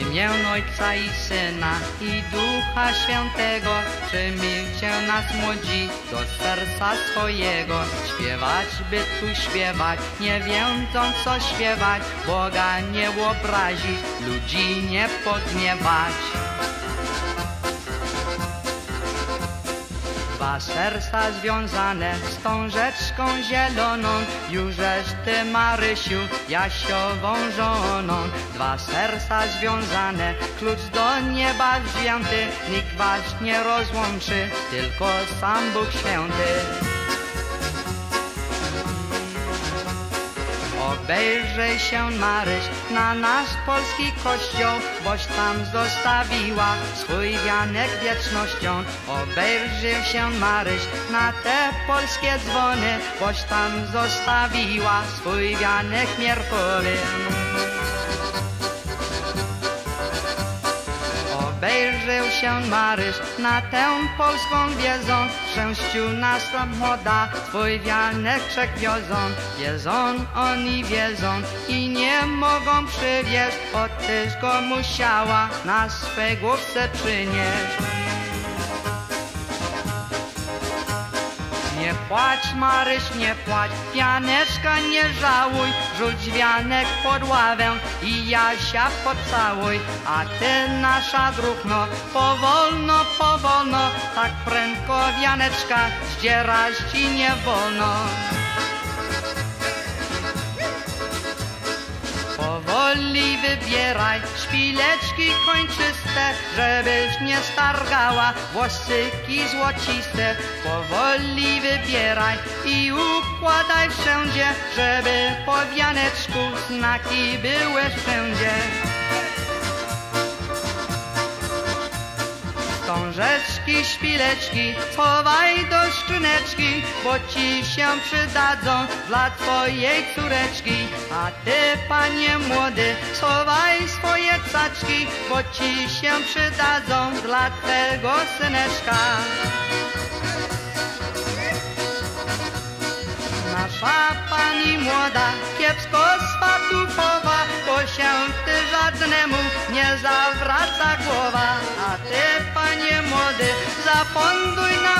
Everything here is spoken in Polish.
imię Ojca i Syna i Ducha Świętego przymilcie nas młodzi do serca swojego. Śpiewać, by tu śpiewać, nie wiedząc co śpiewać, Boga nie obrazić, ludzi nie podniewać. Dwa serca związane z tą rzeczką zieloną, Jużeś ty Marysiu, Jasiową żoną. Dwa serca związane, klucz do nieba wzięty, nikt was nie rozłączy, tylko sam Bóg Święty. Obejrzyj się Maryś na nasz polski kościół, boś tam zostawiła swój wianek wiecznością. Obejrzyj się Maryś na te polskie dzwony, boś tam zostawiła swój wianek mierkowy. Obejrzył się Maryś na tę polską wiedzą, Szczęściu nas młoda, twój wianeczek wiozą. Wiedzą oni wiedzą i nie mogą przywieźć, bo tyś go musiała na swej główce przynieść. Nie płacz, Maryś, nie płacz, pianeczka nie żałuj, rzuć wianek pod ławę i Jasia pocałuj, a ty nasza druhno, powolno, powolno, tak prędko wianeczka zdzierać ci nie wolno. Powoli wybieraj szpileczki kończyste, żebyś nie stargała włosyki złociste. Powoli wybieraj i układaj wszędzie, żeby po wianeczku znaki były wszędzie. Wstążeczki, szpileczki, chowaj do skrzyneczki, bo ci się przydadzą dla twojej córeczki. A ty, panie młody, schowaj swoje caczki, bo ci się przydadzą dla twego syneczka. Nasza pani młoda kiepsko swatów chowa, bo się ty żadnemu nie zawraca głowa. A ty, de zapando y na